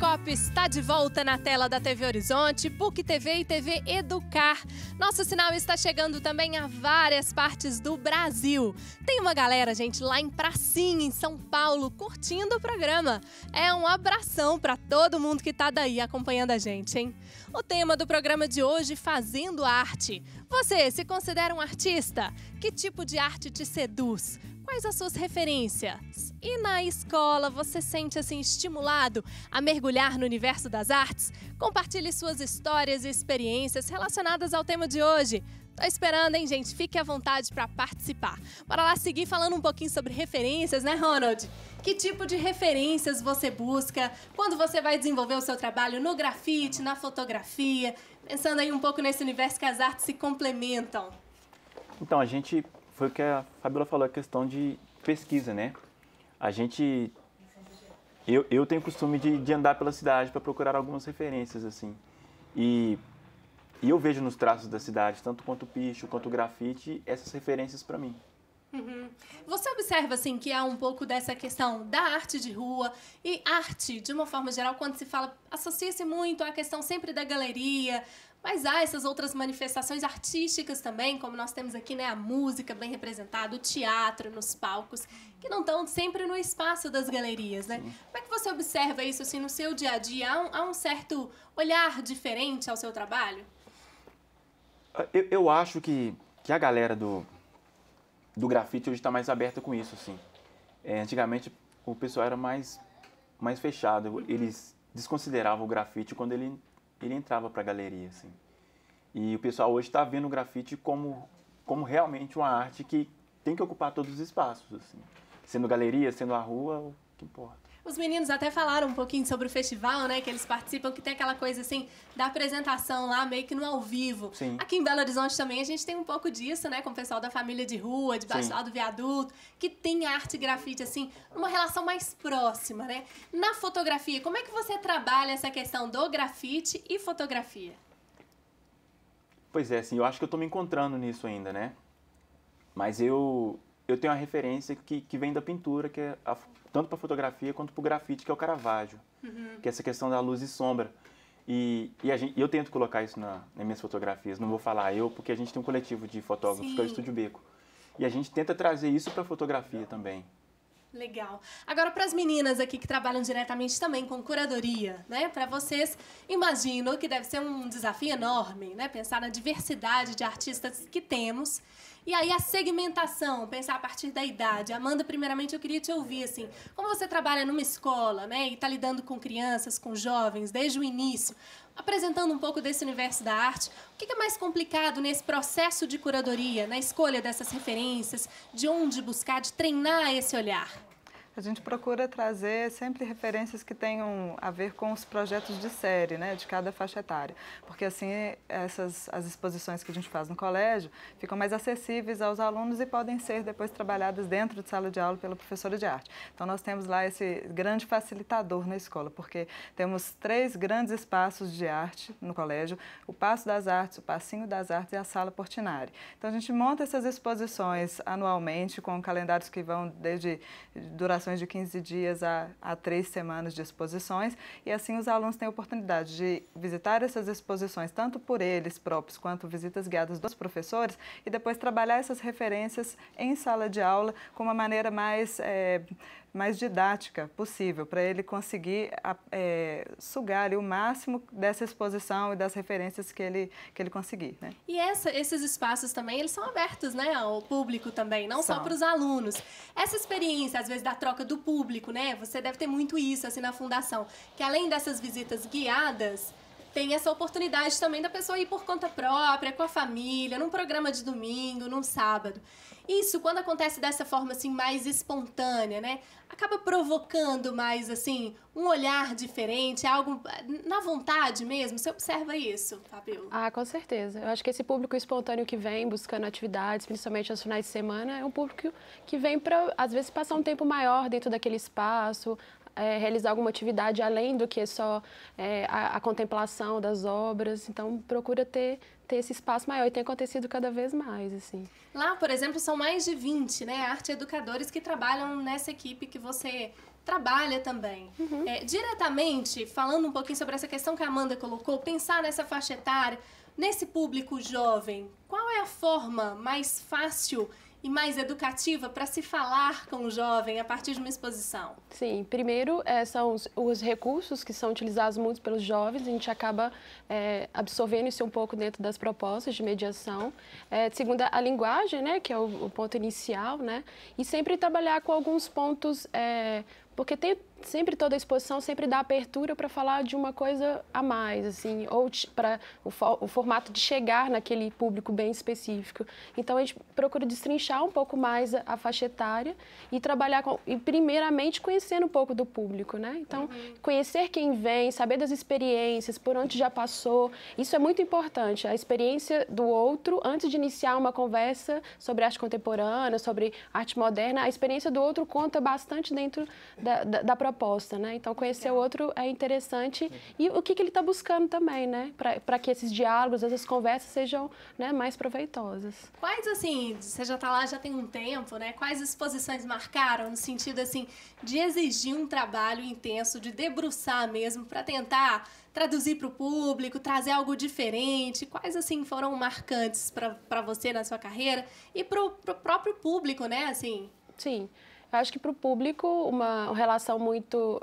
Caleidoscópio está de volta na tela da TV Horizonte, PUC TV e TV Educar. Nosso sinal está chegando também a várias partes do Brasil. Tem uma galera, gente, lá em Pracinha, em São Paulo, curtindo o programa. É um abração para todo mundo que está daí acompanhando a gente, hein? O tema do programa de hoje, Fazendo Arte. Você se considera um artista? Que tipo de arte te seduz? Quais as suas referências? E na escola você sente assim estimulado a mergulhar no universo das artes? Compartilhe suas histórias e experiências relacionadas ao tema de hoje. Tô esperando, hein, gente? Fique à vontade para participar. Bora lá seguir falando um pouquinho sobre referências, né, Ronald? Que tipo de referências você busca quando você vai desenvolver o seu trabalho no grafite, na fotografia? Pensando aí um pouco nesse universo que as artes se complementam. Então, a gente foi o que a Fabiola falou, a questão de pesquisa, né? A gente... Eu, eu tenho costume de, de andar pela cidade para procurar algumas referências, assim. E, e eu vejo nos traços da cidade, tanto quanto o picho, quanto o grafite, essas referências para mim. Uhum. Você observa assim que há um pouco dessa questão da arte de rua e arte de uma forma geral quando se fala associa-se muito à questão sempre da galeria, mas há essas outras manifestações artísticas também, como nós temos aqui, né, a música bem representada, o teatro nos palcos, que não estão sempre no espaço das galerias, né? Sim. Como é que você observa isso assim no seu dia a dia? Há um, há um certo olhar diferente ao seu trabalho? Eu, eu acho que, que a galera do, do grafite hoje está mais aberta com isso, assim. É, antigamente o pessoal era mais, mais fechado, eles desconsideravam o grafite quando ele ele entrava para a galeria, assim. E o pessoal hoje está vendo o grafite como, como realmente uma arte que tem que ocupar todos os espaços, assim. Sendo galeria, sendo a rua, o que importa. Os meninos até falaram um pouquinho sobre o festival, né? Que eles participam, que tem aquela coisa assim da apresentação lá, meio que no ao vivo. Sim. Aqui em Belo Horizonte também a gente tem um pouco disso, né? Com o pessoal da família de rua, debaixo lá do viaduto, que tem arte e grafite, assim, numa relação mais próxima, né? Na fotografia, como é que você trabalha essa questão do grafite e fotografia? Pois é, assim, eu acho que eu estou me encontrando nisso ainda, né? Mas eu, eu tenho uma referência que, que vem da pintura, que é a, tanto para fotografia quanto para o grafite, que é o Caravaggio, uhum. que é essa questão da luz e sombra. E, e gente, eu tento colocar isso na, nas minhas fotografias, não vou falar eu, porque a gente tem um coletivo de fotógrafos, Sim. que é o Estúdio Beco. E a gente tenta trazer isso para a fotografia também. Legal. Agora, para as meninas aqui que trabalham diretamente também com curadoria, né? Para vocês, imagino que deve ser um desafio enorme, né? Pensar na diversidade de artistas que temos e aí a segmentação, pensar a partir da idade. Amanda, primeiramente eu queria te ouvir assim, como você trabalha numa escola, né, e está lidando com crianças, com jovens desde o início, apresentando um pouco desse universo da arte. O que é mais complicado nesse processo de curadoria, na escolha dessas referências, de onde buscar, de treinar esse olhar? A gente procura trazer sempre referências que tenham a ver com os projetos de série, né, de cada faixa etária, porque assim essas as exposições que a gente faz no colégio ficam mais acessíveis aos alunos e podem ser depois trabalhadas dentro de sala de aula pela professora de arte. Então nós temos lá esse grande facilitador na escola, porque temos três grandes espaços de arte no colégio: o Passo das Artes, o Passinho das Artes e a Sala Portinari. Então a gente monta essas exposições anualmente com calendários que vão desde duração de 15 dias a, a três semanas de exposições e assim os alunos têm a oportunidade de visitar essas exposições, tanto por eles próprios quanto visitas guiadas dos professores e depois trabalhar essas referências em sala de aula com uma maneira mais é, mais didática possível, para ele conseguir é, sugar ali, o máximo dessa exposição e das referências que ele, que ele conseguir. Né? E essa, esses espaços também, eles são abertos né, ao público também, não são. só para os alunos. Essa experiência, às vezes, da troca do público, né? Você deve ter muito isso assim na fundação, que além dessas visitas guiadas, tem essa oportunidade também da pessoa ir por conta própria, com a família, num programa de domingo, num sábado. Isso, quando acontece dessa forma assim mais espontânea, né, acaba provocando mais assim um olhar diferente, algo na vontade mesmo. Você observa isso, Fabio? Ah, com certeza. Eu acho que esse público espontâneo que vem buscando atividades, principalmente aos finais de semana, é um público que vem para às vezes passar um tempo maior dentro daquele espaço, é, realizar alguma atividade além do que só é, a, a, contemplação das obras. Então, procura ter, ter esse espaço maior e tem acontecido cada vez mais, assim. Lá, por exemplo, são mais de 20, né, arte educadores que trabalham nessa equipe que você trabalha também. Uhum. É, diretamente, falando um pouquinho sobre essa questão que a Amanda colocou, pensar nessa faixa etária, nesse público jovem, qual é a forma mais fácil e mais educativa para se falar com o jovem a partir de uma exposição? Sim, primeiro é, são os, os, recursos que são utilizados muito pelos jovens, a gente acaba é, absorvendo isso um pouco dentro das propostas de mediação. É, segunda, a linguagem, né, que é o, o, ponto inicial, né, e sempre trabalhar com alguns pontos, é, porque tem sempre toda a exposição sempre dá abertura para falar de uma coisa a mais, assim, ou para o, o, formato de chegar naquele público bem específico. Então a gente procura destrinchar um pouco mais a, a faixa etária e trabalhar com, e primeiramente conhecendo um pouco do público, né? Então uhum. conhecer quem vem, saber das experiências, por onde já passou, isso é muito importante. A experiência do outro antes de iniciar uma conversa sobre arte contemporânea, sobre arte moderna, a experiência do outro conta bastante dentro da, da, da proposta, né? Então, conhecer o outro é interessante e o que, que ele está buscando também, né? Para que esses diálogos, essas conversas sejam né, mais proveitosas. Quais, assim, você já está lá já tem um tempo, né? Quais exposições marcaram no sentido, assim, de exigir um trabalho intenso, de debruçar mesmo, para tentar traduzir para o público, trazer algo diferente? Quais, assim, foram marcantes para você na sua carreira e para o próprio público, né? Assim... Sim. Eu acho que para o público uma relação muito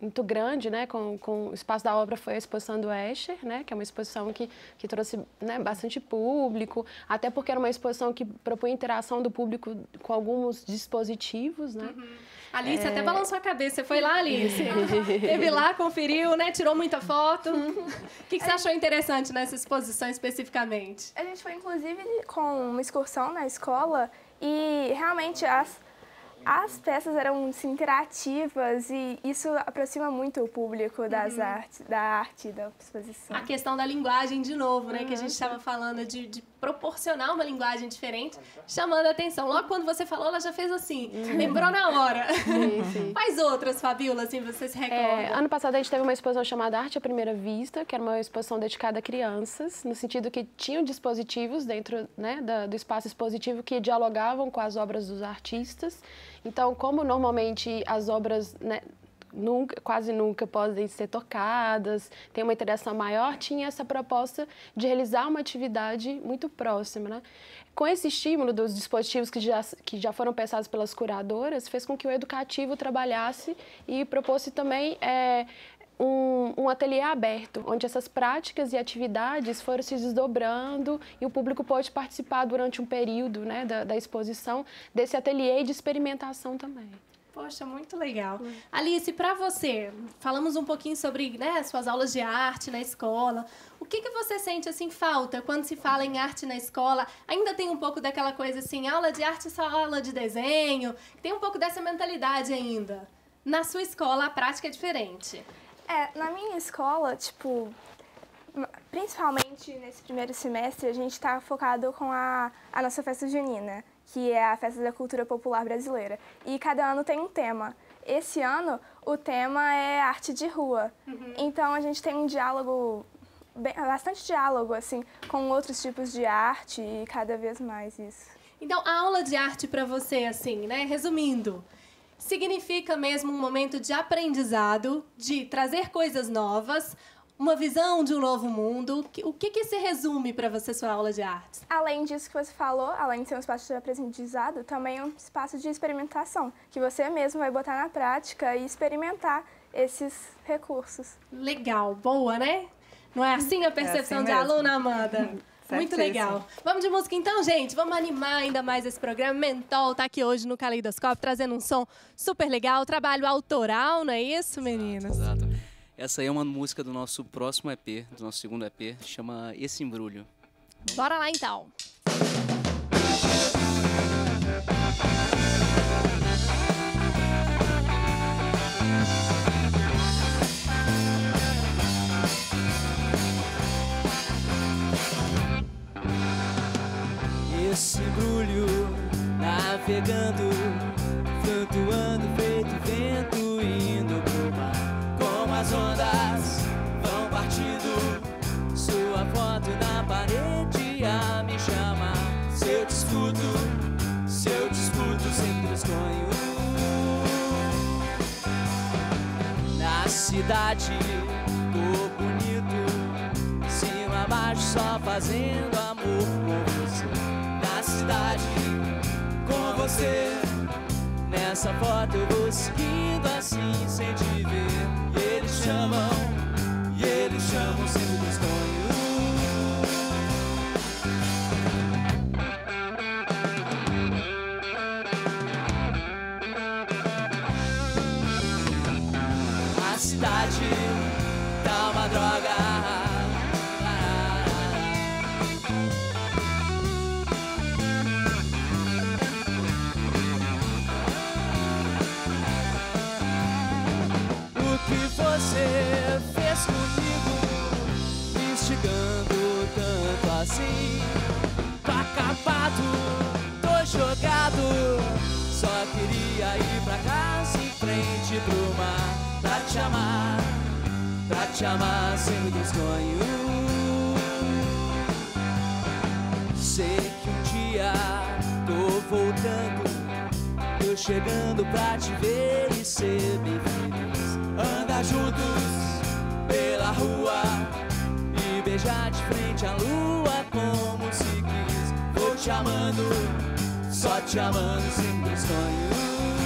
muito grande, né, com, com o espaço da obra foi a exposição do Escher, né, que é uma exposição que, que trouxe né, bastante público, até porque era uma exposição que propõe interação do público com alguns dispositivos, né. Uhum. Alice é... até balançou a cabeça. Você foi lá, Alice? Teve lá, conferiu, né? Tirou muita foto. O que, que você achou interessante nessa exposição especificamente? A gente foi, inclusive, com uma excursão na escola e realmente as as peças eram assim, interativas e isso aproxima muito o público das uhum. artes, da arte, da exposição. A questão da linguagem, de novo, né? Uhum. Que a gente estava falando de, de, proporcionar uma linguagem diferente, chamando a atenção. Logo quando você falou, ela já fez assim, uhum. lembrou na hora. Sim, sim. Quais outras, Fabiola, assim, você se recorda? É, ano passado a gente teve uma exposição chamada Arte à Primeira Vista, que era uma exposição dedicada a crianças, no sentido que tinham dispositivos dentro né, da, do espaço expositivo que dialogavam com as obras dos artistas. Então, como normalmente as obras né, nunca, quase nunca podem ser tocadas, tem uma interação maior, tinha essa proposta de realizar uma atividade muito próxima. Né? Com esse estímulo dos dispositivos que já, que já foram pensados pelas curadoras, fez com que o educativo trabalhasse e propôs também é, um, um ateliê aberto, onde essas práticas e atividades foram se desdobrando e o público pode participar durante um período né, da, da exposição desse ateliê de experimentação também. Poxa, muito legal. Hum. Alice, para você, falamos um pouquinho sobre né, suas aulas de arte na escola. O que, que você sente assim falta quando se fala em arte na escola? Ainda tem um pouco daquela coisa assim, aula de arte só aula de desenho? Tem um pouco dessa mentalidade ainda. Na sua escola, a prática é diferente. É, na minha escola, tipo, principalmente nesse primeiro semestre, a gente está focado com a, a nossa festa junina, que é a festa da cultura popular brasileira. E cada ano tem um tema. Esse ano, o tema é arte de rua. Uhum. Então, a gente tem um diálogo, bem, bastante diálogo, assim, com outros tipos de arte e cada vez mais isso. Então, a aula de arte para você, assim, né, resumindo, significa mesmo um momento de aprendizado, de trazer coisas novas, uma visão de um novo mundo. O que, que se resume para você sua aula de artes? Além disso que você falou, além de ser um espaço de aprendizado, também é um espaço de experimentação, que você mesmo vai botar na prática e experimentar esses recursos. Legal, boa, né? Não é assim a percepção é assim de aluna, Amanda? Muito legal. Vamos de música então, gente? Vamos animar ainda mais esse programa. Mentol tá aqui hoje no Caleidoscópio, trazendo um som super legal, trabalho autoral, não é isso, meninos? Exato. Essa aí é uma música do nosso próximo EP, do nosso segundo EP, chama Esse Embrulho. Bora lá então. esse embrulho navegando, flutuando, feito vento cidade, tô bonito. Cima, baixo, só fazendo amor com você. Na cidade, com você. Nessa foto eu vou seguindo assim sem te ver. E eles chamam, Cidade tá uma droga. O que você fez comigo, me instigando tanto assim? Tô acabado, tô jogado. Só queria ir pra casa em frente pro mar pra te amar, pra te amar sem dos sonhos. Sei que um dia tô voltando. Tô chegando pra te ver e ser bem feliz. Andar juntos pela rua e beijar de frente a lua como se quis. Vou te amando, só te amando sempre sonhos.